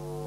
Bye.